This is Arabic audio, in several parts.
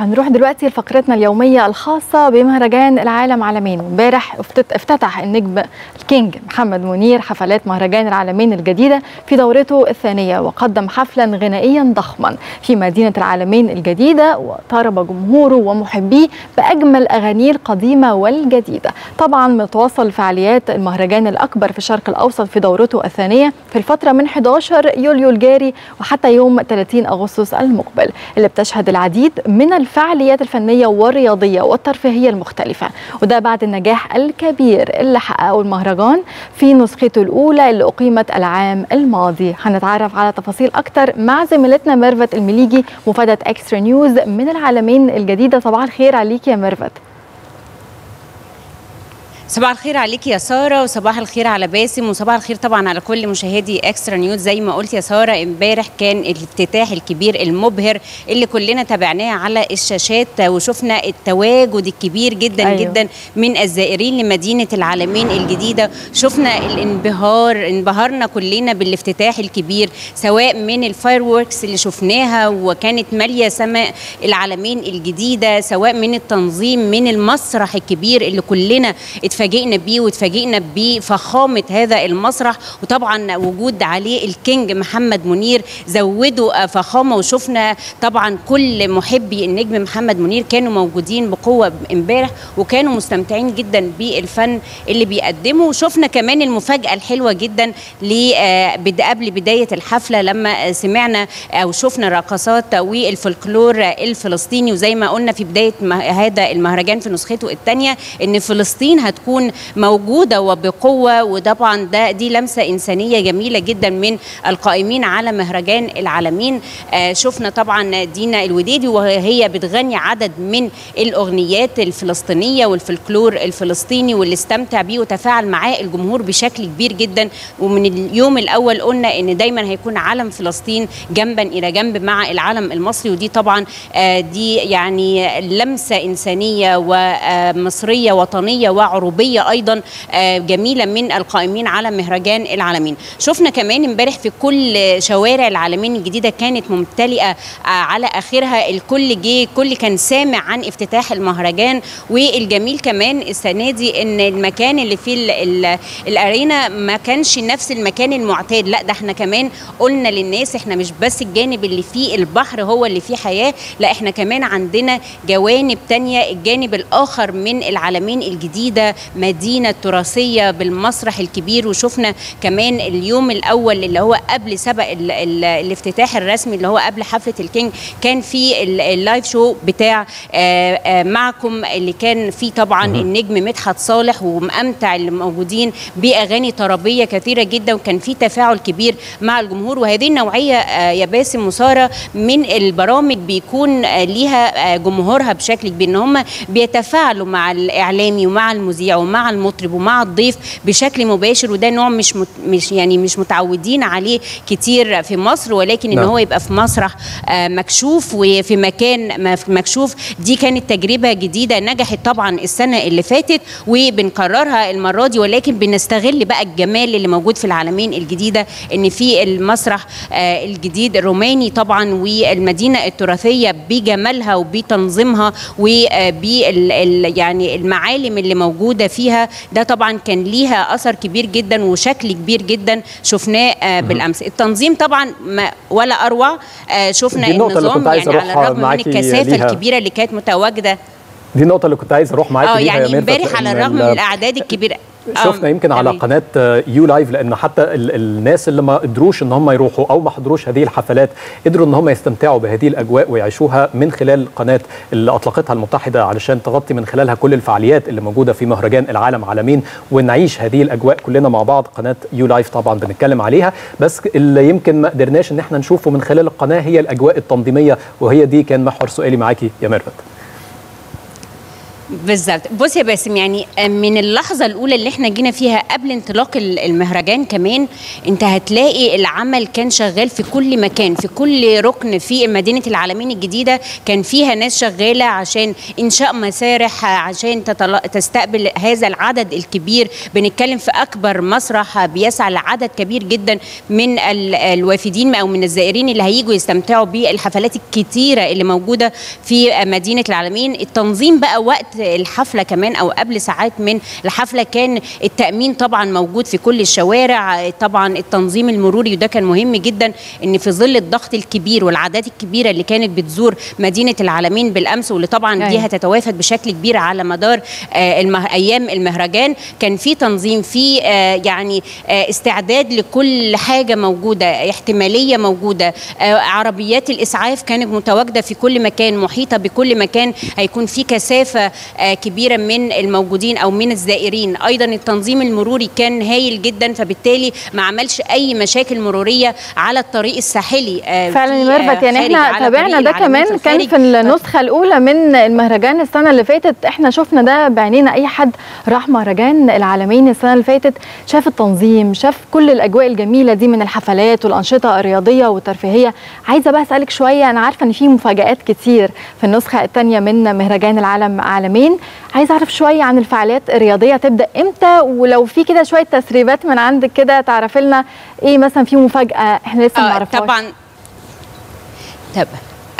هنروح دلوقتي لفقرتنا اليومية الخاصة بمهرجان العالم عالمين. امبارح افتتح النجم الكينج محمد منير حفلات مهرجان العالمين الجديدة في دورته الثانية وقدم حفلا غنائيا ضخما في مدينة العالمين الجديدة وطرب جمهوره ومحبيه بأجمل أغانيه القديمة والجديدة. طبعا متواصل فعاليات المهرجان الأكبر في الشرق الأوسط في دورته الثانية في الفترة من 11 يوليو الجاري وحتى يوم 30 أغسطس المقبل اللي بتشهد العديد من الفعاليات الفنية والرياضية والترفيهية المختلفة. وده بعد النجاح الكبير اللي حققه المهرجان في نسخته الأولى اللي أقيمت العام الماضي. هنتعرف على تفاصيل أكتر مع زميلتنا ميرفت المليجي موفدة إكسترا نيوز من العلمين الجديدة. صباح الخير عليك يا ميرفت. صباح الخير عليك يا سارة وصباح الخير على باسم وصباح الخير طبعا على كل مشاهدي اكسترا نيوز زي ما قلت يا سارة امبارح كان الافتتاح الكبير المبهر اللي كلنا تابعناه على الشاشات وشفنا التواجد الكبير جدا أيوه. جدا من الزائرين لمدينة العلمين الجديدة شفنا الانبهار انبهرنا كلنا بالافتتاح الكبير سواء من ال fire اللي شفناها وكانت مالية سماء العلمين الجديدة سواء من التنظيم من المسرح الكبير اللي كلنا اتفاجئنا بيه واتفاجئنا بفخامه هذا المسرح. وطبعا وجود عليه الكينج محمد منير زودوا فخامه. وشفنا طبعا كل محبي النجم محمد منير كانوا موجودين بقوة امبارح وكانوا مستمتعين جدا بالفن اللي بيقدمه. وشفنا كمان المفاجأة الحلوة جدا قبل بداية الحفلة لما سمعنا أو شفنا رقصات والفولكلور الفلسطيني. وزي ما قلنا في بداية هذا المهرجان في نسخته الثانية إن فلسطين هتكون تكون موجودة وبقوة وطبعا ده دي لمسة إنسانية جميلة جدا من القائمين على مهرجان العالمين. آه شفنا طبعا دينا الوديدي وهي بتغني عدد من الأغنيات الفلسطينية والفلكلور الفلسطيني واللي استمتع بيه وتفاعل معاه الجمهور بشكل كبير جدا. ومن اليوم الأول قلنا إن دايما هيكون علم فلسطين جنبا إلى جنب مع العلم المصري. ودي طبعا آه دي يعني لمسة إنسانية ومصريه وطنية وعروبية عربية أيضا جميلة من القائمين على مهرجان العالمين. شفنا كمان امبارح في كل شوارع العالمين الجديدة كانت ممتلئة على آخرها الكل جه كل كان سامع عن افتتاح المهرجان. والجميل كمان السنة دي إن المكان اللي فيه الأرينا ما كانش نفس المكان المعتاد. لأ ده إحنا كمان قلنا للناس إحنا مش بس الجانب اللي فيه البحر هو اللي فيه حياة لأ إحنا كمان عندنا جوانب تانية الجانب الآخر من العالمين الجديدة مدينة تراثية بالمسرح الكبير. وشفنا كمان اليوم الأول اللي هو قبل سبق ال ال الافتتاح الرسمي اللي هو قبل حفلة الكينج كان في ال live show بتاع آآ آآ معكم اللي كان فيه طبعا النجم مدحت صالح وأمتع اللي موجودين بأغاني طربية كثيرة جدا وكان في تفاعل كبير مع الجمهور. وهذه النوعية يا باسم وسارة من البرامج بيكون ليها جمهورها بشكل كبير إن هم بيتفاعلوا مع الإعلامي ومع المذيع. ومع المطرب ومع الضيف بشكل مباشر وده نوع مش مت مش يعني مش متعودين عليه كتير في مصر ولكن إن نعم. هو يبقى في مسرح مكشوف وفي مكان مكشوف دي كانت تجربة جديدة نجحت طبعا السنة اللي فاتت وبنكررها المرة دي ولكن بنستغل بقى الجمال اللي موجود في العالمين الجديدة إن في المسرح الجديد الروماني طبعا والمدينة التراثية بجمالها وبتنظيمها وبال يعني المعالم اللي موجودة فيها. ده طبعا كان ليها أثر كبير جدا وشكل كبير جدا شفناه بالأمس. التنظيم طبعا ما ولا أروع. شفنا النظام يعني على الرغم من الكثافة. الكبيرة اللي كانت متواجدة. دي النقطة اللي كنت عايز أروح معاكي آه يعني امبارح على الرغم من الأعداد الكبيرة. شفنا يمكن على قناة يو لايف لأن حتى ال الناس اللي ما قدروش إن هم يروحوا أو ما حضروش هذه الحفلات قدروا إن هم يستمتعوا بهذه الأجواء ويعيشوها من خلال قناة اللي أطلقتها المتحدة علشان تغطي من خلالها كل الفعاليات اللي موجودة في مهرجان العالم علمين ونعيش هذه الأجواء كلنا مع بعض. قناة يو لايف طبعا بنتكلم عليها بس اللي يمكن ما قدرناش إن إحنا نشوفه من خلال القناة هي الأجواء التنظيمية وهي دي كان محور سؤالي معاكي يا ميرفت. بالظبط. بص يا باسم يعني من اللحظة الأولى اللي إحنا جينا فيها قبل انطلاق المهرجان كمان أنت هتلاقي العمل كان شغال في كل مكان في كل ركن في مدينة العالمين الجديدة كان فيها ناس شغالة عشان إنشاء مسارح عشان تستقبل هذا العدد الكبير. بنتكلم في أكبر مسرح بيسعى لعدد كبير جدا من الوافدين أو من الزائرين اللي هيجوا يستمتعوا بالحفلات الكتيرة اللي موجودة في مدينة العالمين التنظيم بقى وقت الحفلة كمان أو قبل ساعات من الحفلة كان التأمين طبعا موجود في كل الشوارع. طبعا التنظيم المروري وده كان مهم جدا إن في ظل الضغط الكبير والعادات الكبيرة اللي كانت بتزور مدينة العالمين بالأمس واللي طبعا دي هتتوافد بشكل كبير على مدار آه المه... أيام المهرجان كان في تنظيم في آه يعني آه استعداد لكل حاجة موجودة احتمالية موجودة. عربيات الإسعاف كانت متواجدة في كل مكان محيطة بكل مكان هيكون في كثافة كبيرة من الموجودين أو من الزائرين. أيضا التنظيم المروري كان هايل جدا فبالتالي ما عملش أي مشاكل مرورية على الطريق الساحلي. فعلا يا ميرفت يعني إحنا تابعنا ده كمان كان في النسخة الأولى من المهرجان السنة اللي فاتت. إحنا شفنا ده بعينينا. أي حد راح مهرجان العالمين السنة اللي فاتت شاف التنظيم شاف كل الأجواء الجميلة دي من الحفلات والأنشطة الرياضية والترفيهية. عايزة بقى أسألك شوية أنا عارفة إن في مفاجآت كتير في النسخة الثانية من مهرجان العالم عالمين عايزه أعرف شوية عن الفعاليات الرياضية تبدأ إمتى؟ ولو في كده شوية تسريبات من عندك كده تعرفي لنا إيه مثلا في مفاجأة إحنا لسه ما نعرفهاش طبعا. طب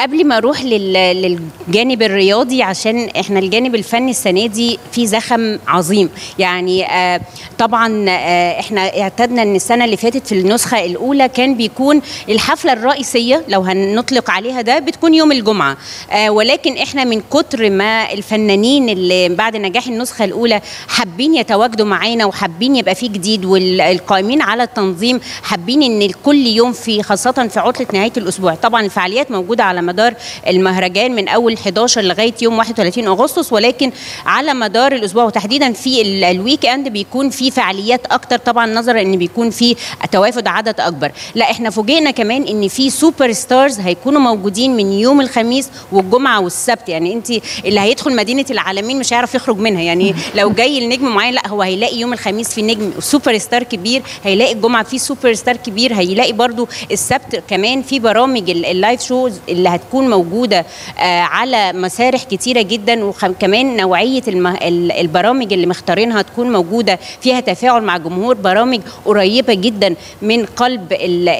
قبل ما أروح للجانب الرياضي عشان إحنا الجانب الفني السنة دي في زخم عظيم. يعني آه طبعا آه إحنا اعتدنا ان السنة اللي فاتت في النسخة الأولى كان بيكون الحفلة الرئيسية لو هنطلق عليها ده بتكون يوم الجمعة. آه ولكن إحنا من كتر ما الفنانين اللي بعد نجاح النسخة الأولى حابين يتواجدوا معانا وحابين يبقى في جديد والقائمين على التنظيم حابين إن كل يوم في خاصة في عطلة نهاية الأسبوع. طبعا الفعاليات موجودة على مدار المهرجان من أول 11 لغاية يوم 31 أغسطس ولكن على مدار الأسبوع وتحديدا في ال weekend بيكون في فعاليات أكتر. طبعا نظرا إن بيكون في توافد عدد أكبر. لا إحنا فوجئنا كمان إن في superstars هيكونوا موجودين من يوم الخميس والجمعة والسبت. يعني أنت اللي هيدخل مدينة العلمين مش هيعرف يخرج منها. يعني لو جاي النجم معين لا هو هيلاقي يوم الخميس في نجم سوبر ستار كبير هيلاقي الجمعة في سوبر ستار كبير هيلاقي برضو السبت كمان في برامج ال live shows اللي هتكون موجودة آه على مسارح كتيرة جدا وكمان نوعية. البرامج اللي مختارينها تكون موجودة فيها تفاعل مع الجمهور برامج قريبة جدا من قلب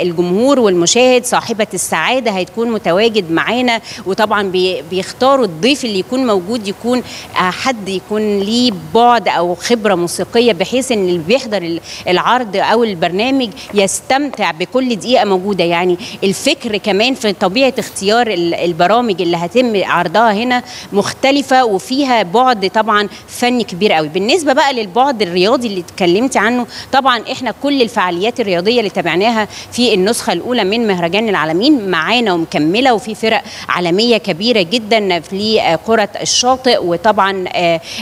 الجمهور والمشاهد صاحبة السعادة هتكون متواجد معانا وطبعا بي... بيختاروا الضيف اللي يكون موجود يكون آه حد يكون ليه بعد أو خبرة موسيقية بحيث إن اللي بيحضر العرض أو البرنامج يستمتع بكل دقيقة موجودة يعني الفكر كمان في طبيعة اختيار البرامج اللي هتم عرضها هنا مختلفة وفيها بعد طبعا فني كبير قوي. بالنسبة بقى للبعد الرياضي اللي اتكلمتي عنه طبعا إحنا كل الفعاليات الرياضية اللي تابعناها في النسخة الأولى من مهرجان العالمين معانا ومكملة وفي فرق عالمية كبيرة جدا في كرة الشاطئ وطبعا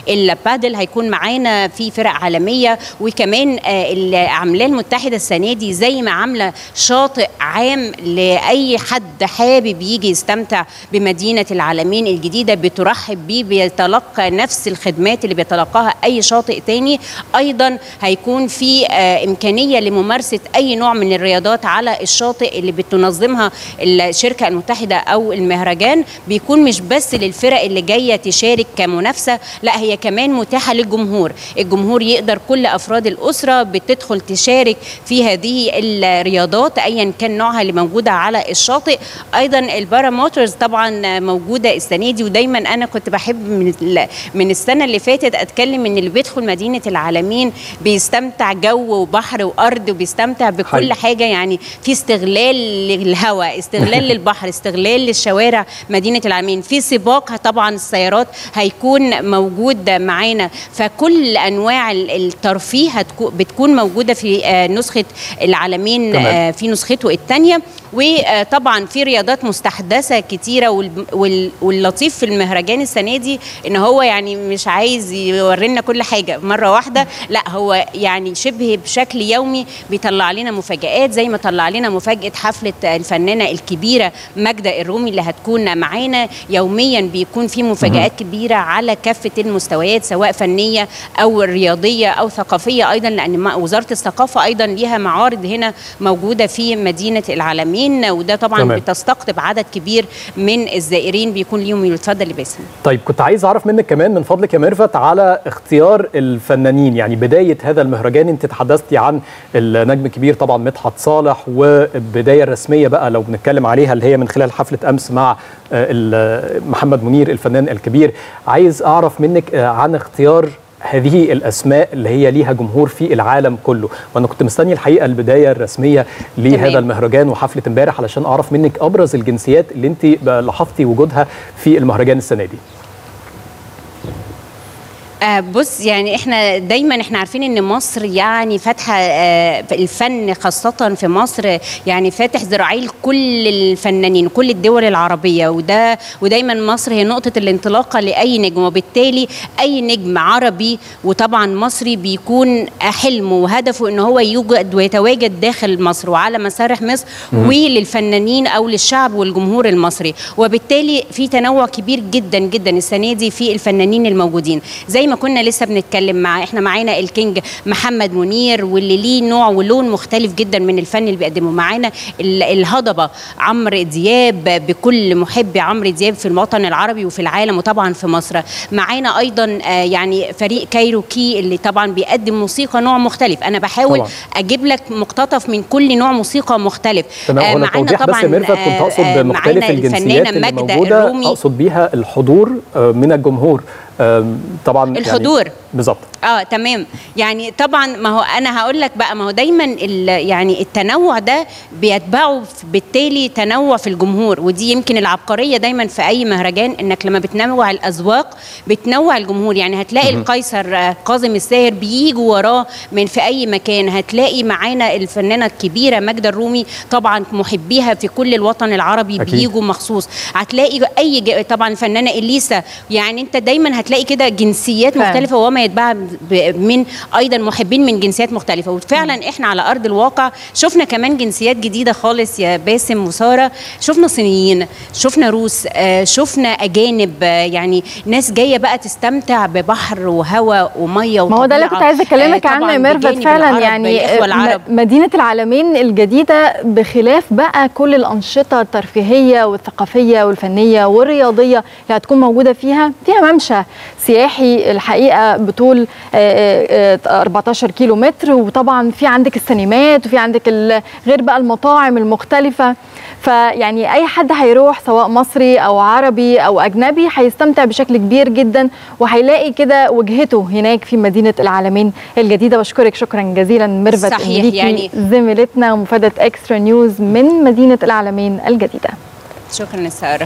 البادل هيكون معانا في فرق عالمية. وكمان العملية المتحدة السنة دي زي ما عاملة شاطئ عام لأي حد حابب يجي يستمتع بمدينة العالمين الجديدة بترحب بيه بيتلقى نفس الخدمات اللي بيتلقاها أي شاطئ تاني. أيضا هيكون في إمكانية لممارسة أي نوع من الرياضات على الشاطئ اللي بتنظمها الشركة المتحدة أو المهرجان. بيكون مش بس للفرق اللي جاية تشارك كمنافسة لا هي كمان متاحة للجمهور. الجمهور يقدر كل أفراد الأسرة بتدخل تشارك في هذه الرياضات ايا كان نوعها اللي موجودة على الشاطئ. أيضا البارا موتورز طبعا موجودة السنة دي ودايما أنا كنت بحب من من السنة اللي فاتت أتكلم إن اللي بيدخل مدينة العالمين بيستمتع جو وبحر وأرض وبيستمتع بكل حي. حاجة يعني في استغلال للهواء استغلال للبحر استغلال للشوارع مدينة العالمين. في سباق طبعا السيارات هيكون موجود معانا. فكل أنواع الترفيه بتكون موجودة في نسخة العالمين في نسخته الثانية وطبعا في رياضات مستحدثة كتيرة وال- وال- واللطيف في المهرجان السنة دي إن هو يعني مش عايز يورينا كل حاجة مرة واحدة لأ هو يعني شبه بشكل يومي بيطلع لنا مفاجآت زي ما طلع لنا مفاجأة حفلة الفنانة الكبيرة ماجدة الرومي اللي هتكون معانا. يوميا بيكون في مفاجآت كبيرة على كافة المستويات سواء فنية أو رياضية أو ثقافية أيضا لأن وزارة الثقافة أيضا ليها معارض هنا موجودة في مدينة العالمين. وده طبعا تمام. بتستقطب عدد كبير من الزائرين بيكون ليهم يا باسم طيب كنت عايز أعرف منك كمان من فضلك يا ميرفت على اختيار الفنانين. يعني بداية هذا المهرجان أنت تحدثتي عن النجم الكبير طبعا مدحت صالح والبدايه الرسميه بقى لو بنتكلم عليها اللي هي من خلال حفلة أمس مع محمد منير الفنان الكبير. عايز أعرف منك عن اختيار هذه الأسماء اللي هي ليها جمهور في العالم كله وأنا كنت مستني الحقيقة البداية الرسمية لهذا. المهرجان وحفلة امبارح علشان أعرف منك أبرز الجنسيات اللي أنت لاحظتي وجودها في المهرجان السنة دي آه بص يعني إحنا دايما إحنا عارفين إن مصر يعني فاتحة آه الفن خاصة في مصر يعني فاتح ذراعيه لكل الفنانين كل الدول العربية. وده ودايما مصر هي نقطة الانطلاقة لأي نجم. وبالتالي أي نجم عربي وطبعا مصري بيكون حلمه وهدفه إن هو يوجد ويتواجد داخل مصر وعلى مسارح مصر وللفنانين أو للشعب والجمهور المصري. وبالتالي في تنوع كبير جدا جدا السنة دي في الفنانين الموجودين. زي ما كنا لسه بنتكلم مع إحنا معانا الكينج محمد منير واللي ليه نوع ولون مختلف جدا من الفن اللي بيقدمه. معانا ال- الهضبة عمرو دياب بكل محبي عمرو دياب في الوطن العربي وفي العالم وطبعا في مصر. معانا أيضا آه، يعني فريق كايروكي اللي طبعا بيقدم موسيقى نوع مختلف. أنا بحاول طبعاً. أجيب لك مقتطف من كل نوع موسيقى مختلف. تمام آه، معانا التوضيح بس ميرفت كنت أقصد آه، بمختلف معانا الجنسيات الفنانة اللي موجودة أقصد بيها الحضور آه، من الجمهور. طبعا الحضور. يعني بالظبط آه تمام. يعني طبعا ما هو أنا هقول لك بقى ما هو دايما ال- يعني التنوع ده بيتبعه بالتالي تنوع في الجمهور ودي يمكن العبقرية دايما في أي مهرجان إنك لما بتنوع الأذواق بتنوع الجمهور. يعني هتلاقي القيصر آه، كاظم الساهر بييجوا وراه من في أي مكان. هتلاقي معانا الفنانة الكبيرة ماجدة الرومي طبعا محبيها في كل الوطن العربي أكيد. بيجوا مخصوص. هتلاقي أي طبعا الفنانة إليسا يعني أنت دايما هتلاقي كده جنسيات. مختلفة وما يتباع ب- من أيضا محبين من جنسيات مختلفة. وفعلا إحنا على أرض الواقع شفنا كمان جنسيات جديدة خالص يا باسم وسارة. شفنا صينيين شفنا روس آه، شفنا أجانب آه، يعني ناس جاية بقى تستمتع ببحر وهواء ومية ما هو ده اللي. كنت عايزة أكلمك آه، عنه يا ميرفت فعلا يعني مدينة العالمين الجديدة بخلاف بقى كل الأنشطة الترفيهية والثقافية والفنية والرياضية اللي هتكون موجودة فيها. فيها ممشى سياحي الحقيقة بطول 14 كيلو متر وطبعا في عندك السينمات وفي عندك غير بقى المطاعم المختلفة. فيعني أي حد هيروح سواء مصري أو عربي أو أجنبي هيستمتع بشكل كبير جدا. وهيلاقي كده وجهته هناك في مدينة العلمين الجديدة. بشكرك شكرا جزيلا. ميرفت صحيح، يعني- زميلتنا وموفدة اكسترا نيوز من مدينة العلمين الجديدة. شكرا يا سارة.